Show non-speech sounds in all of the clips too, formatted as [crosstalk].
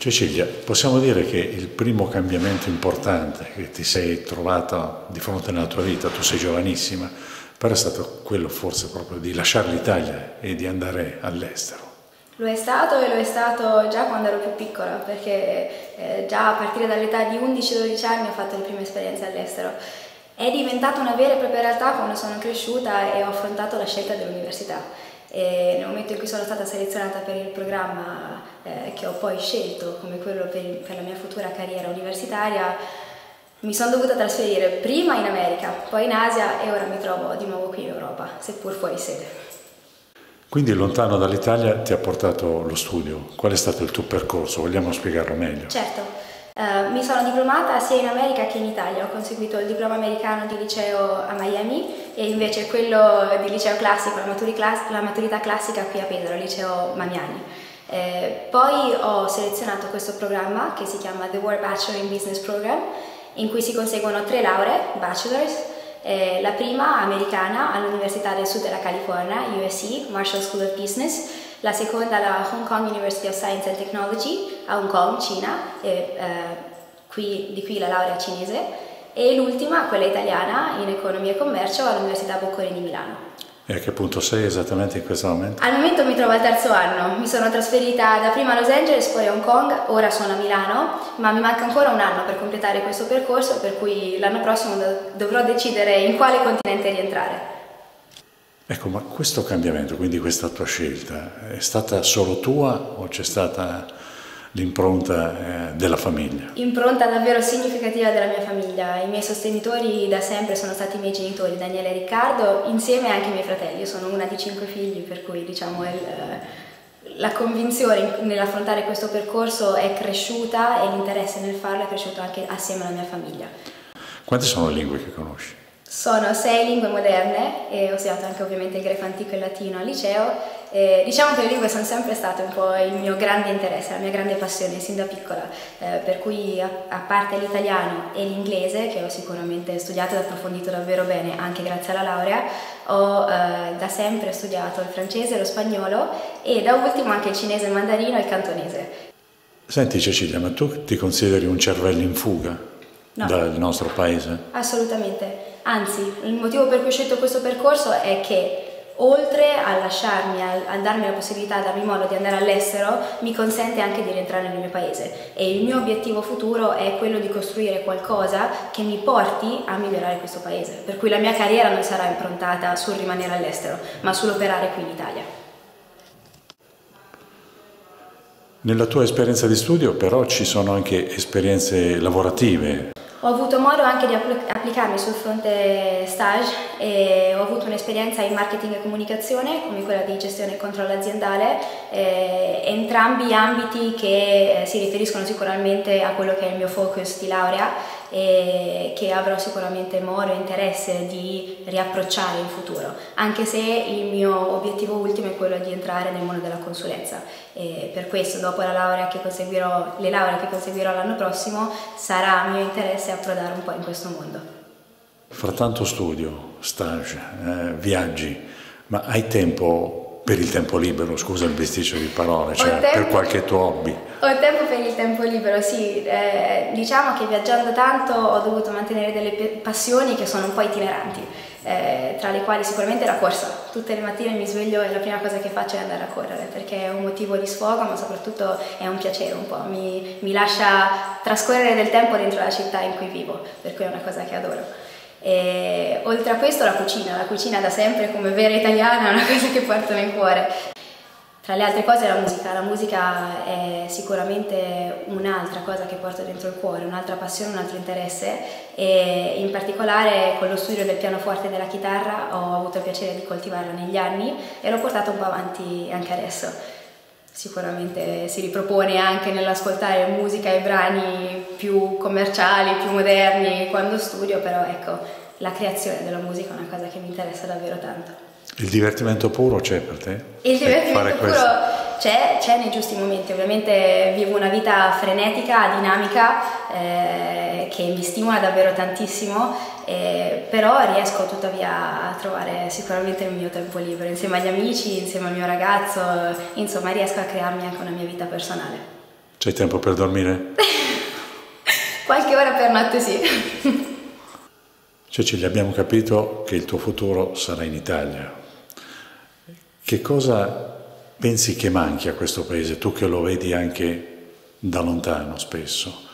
Cecilia, possiamo dire che il primo cambiamento importante che ti sei trovata di fronte nella tua vita, tu sei giovanissima, però è stato quello forse proprio di lasciare l'Italia e di andare all'estero. Lo è stato e lo è stato già quando ero più piccola, perché eh, già a partire dall'età di 11-12 anni ho fatto le prime esperienze all'estero. È diventata una vera e propria realtà quando sono cresciuta e ho affrontato la scelta dell'università e nel momento in cui sono stata selezionata per il programma eh, che ho poi scelto come quello per, per, la mia futura carriera universitaria, mi sono dovuta trasferire prima in America, poi in Asia e ora mi trovo di nuovo qui in Europa, seppur fuori sede. Quindi lontano dall'Italia ti ha portato lo studio. Qual è stato il tuo percorso? Vogliamo spiegarlo meglio? Certo. Uh, mi sono diplomata sia in America che in Italia, ho conseguito il diploma americano di liceo a Miami e invece quello di liceo classico, la, class la maturità classica qui a Pesaro, al liceo Mamiani. Eh, poi ho selezionato questo programma che si chiama The World Bachelor in Business Program, in cui si conseguono tre lauree, bachelors, eh, la prima americana all'Università del Sud della California, USC, Marshall School of Business, la seconda alla Hong Kong University of Science and Technology a Hong Kong, Cina, e, eh, qui, di qui la laurea cinese, e l'ultima, quella italiana, in Economia e Commercio all'Università Bocconi di Milano. E a che punto sei esattamente in questo momento? Al momento mi trovo al terzo anno, mi sono trasferita da prima a Los Angeles, poi a Hong Kong, ora sono a Milano, ma mi manca ancora un anno per completare questo percorso, per cui l'anno prossimo dovrò decidere in quale continente rientrare. Ecco, ma questo cambiamento, quindi questa tua scelta, è stata solo tua o c'è stata l'impronta eh, della famiglia? Impronta davvero significativa della mia famiglia. I miei sostenitori da sempre sono stati i miei genitori, Daniele e Riccardo, insieme anche i miei fratelli. Io sono una di cinque figli, per cui diciamo il, la convinzione nell'affrontare questo percorso è cresciuta e l'interesse nel farlo è cresciuto anche assieme alla mia famiglia. Quante sono le lingue che conosci? Sono sei lingue moderne e ho studiato anche ovviamente il greco antico e il latino al liceo. E diciamo che le lingue sono sempre state un po' il mio grande interesse, la mia grande passione sin da piccola, eh, per cui a, a parte l'italiano e l'inglese, che ho sicuramente studiato ed approfondito davvero bene anche grazie alla laurea, ho eh, da sempre studiato il francese, lo spagnolo e da ultimo anche il cinese, il mandarino e il cantonese. Senti Cecilia, ma tu ti consideri un cervello in fuga? no. dal nostro paese? Assolutamente, anzi il motivo per cui ho scelto questo percorso è che oltre a lasciarmi, a, darmi la possibilità, a darmi modo di andare all'estero, mi consente anche di rientrare nel mio paese e il mio obiettivo futuro è quello di costruire qualcosa che mi porti a migliorare questo paese, per cui la mia carriera non sarà improntata sul rimanere all'estero, ma sull'operare qui in Italia. Nella tua esperienza di studio però ci sono anche esperienze lavorative. Ho avuto modo anche di applicarmi sul fronte stage e ho avuto un'esperienza in marketing e comunicazione come quella di gestione e controllo aziendale, eh, entrambi ambiti che eh, si riferiscono sicuramente a quello che è il mio focus di laurea e che avrò sicuramente modo e interesse di riapprocciare in futuro, anche se il mio obiettivo ultimo è quello di entrare nel mondo della consulenza e per questo dopo la laurea che conseguirò, le lauree che conseguirò l'anno prossimo sarà mio interesse approdare un po' in questo mondo. Fra tanto studio, stage, eh, viaggi, ma hai tempo per il tempo libero, scusa il bisticcio di parole, cioè tempo, per qualche tuo hobby. Ho tempo per il tempo libero, sì. Eh, diciamo che viaggiando tanto ho dovuto mantenere delle passioni che sono un po' itineranti, eh, tra le quali sicuramente la corsa. Tutte le mattine mi sveglio e la prima cosa che faccio è andare a correre, perché è un motivo di sfogo, ma soprattutto è un piacere un po'. Mi, mi lascia trascorrere del tempo dentro la città in cui vivo, per cui è una cosa che adoro. E, oltre a questo la cucina, la cucina da sempre come vera italiana è una cosa che porto nel cuore. Tra le altre cose la musica, la musica è sicuramente un'altra cosa che porto dentro il cuore, un'altra passione, un altro interesse e in particolare con lo studio del pianoforte e della chitarra ho avuto il piacere di coltivarla negli anni e l'ho portato un po' avanti anche adesso. Sicuramente si ripropone anche nell'ascoltare musica e brani più commerciali, più moderni quando studio, però ecco, la creazione della musica è una cosa che mi interessa davvero tanto. Il divertimento puro c'è per te? Il divertimento puro c'è, c'è, nei giusti momenti, ovviamente vivo una vita frenetica, dinamica, eh, che mi stimola davvero tantissimo, eh, però riesco tuttavia a trovare sicuramente il mio tempo libero, insieme agli amici, insieme al mio ragazzo, insomma riesco a crearmi anche una mia vita personale. C'hai tempo per dormire? [laughs] Qualche ora per notte sì. Cecilia, abbiamo capito che il tuo futuro sarà in Italia. Che cosa pensi che manchi a questo paese, tu che lo vedi anche da lontano spesso?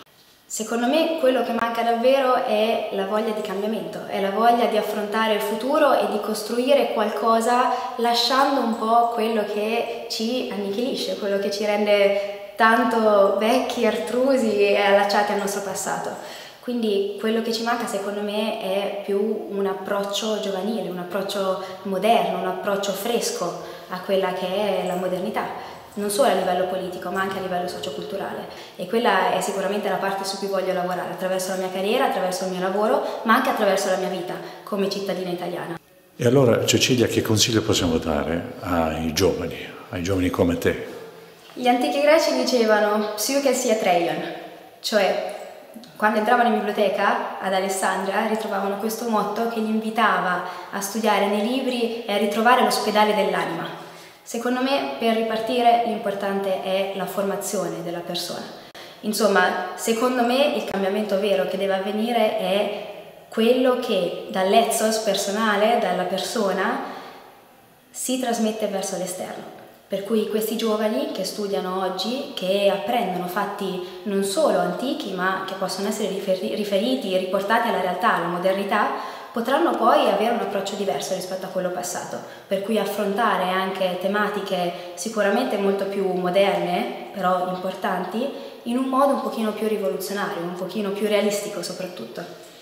Secondo me quello che manca davvero è la voglia di cambiamento, è la voglia di affrontare il futuro e di costruire qualcosa lasciando un po' quello che ci annichilisce, quello che ci rende tanto vecchi, artrusi e allacciati al nostro passato. Quindi quello che ci manca secondo me è più un approccio giovanile, un approccio moderno, un approccio fresco a quella che è la modernità, non solo a livello politico ma anche a livello socioculturale e quella è sicuramente la parte su cui voglio lavorare attraverso la mia carriera, attraverso il mio lavoro ma anche attraverso la mia vita come cittadina italiana. E allora Cecilia che consiglio possiamo dare ai giovani, ai giovani come te? Gli antichi greci dicevano psiuche sia treion, cioè quando entravano in biblioteca ad Alessandria ritrovavano questo motto che li invitava a studiare nei libri e a ritrovare l'ospedale dell'anima. Secondo me per ripartire l'importante è la formazione della persona. Insomma, secondo me il cambiamento vero che deve avvenire è quello che dall'ezzos personale, dalla persona, si trasmette verso l'esterno. Per cui questi giovani che studiano oggi, che apprendono fatti non solo antichi, ma che possono essere riferiti e riportati alla realtà, alla modernità, potranno poi avere un approccio diverso rispetto a quello passato, per cui affrontare anche tematiche sicuramente molto più moderne, però importanti, in un modo un pochino più rivoluzionario, un pochino più realistico soprattutto.